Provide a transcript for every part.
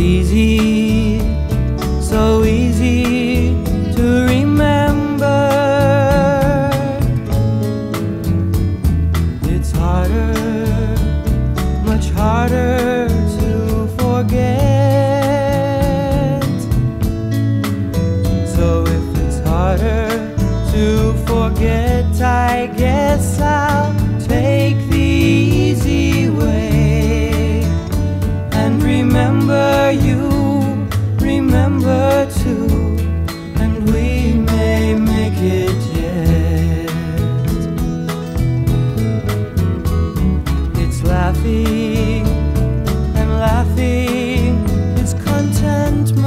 easy, so easy to remember. It's harder, much harder to forget. So if it's harder to forget, I guess I'll take the easy way and remember. Laughing and laughing, it's contentment.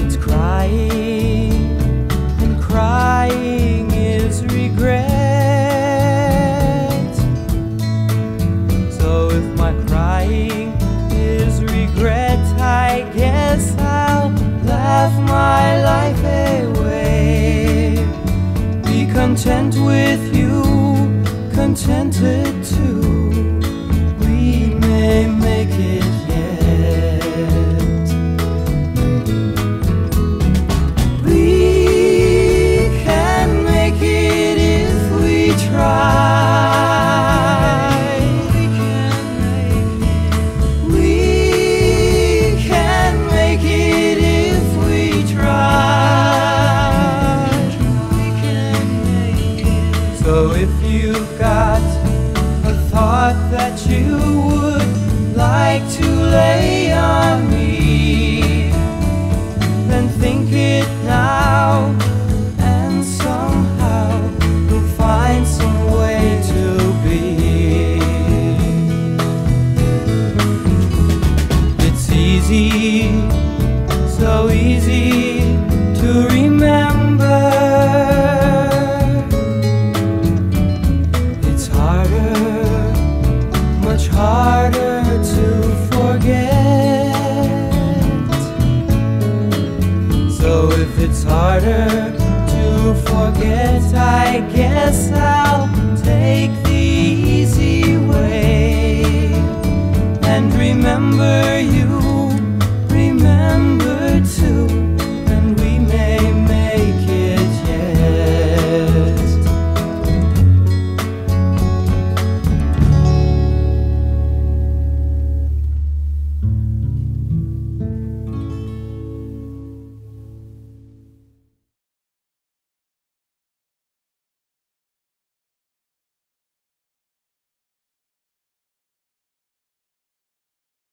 It's crying and crying is regret. So if my crying is regret, I guess I'll laugh my life away. Be content with you, contented too. We may make it that you would like to lay on me then think it now, and somehow we'll find some way to be. It's easy, harder to forget. So if it's harder to forget, I guess I'll take the easy way and remember you, remember.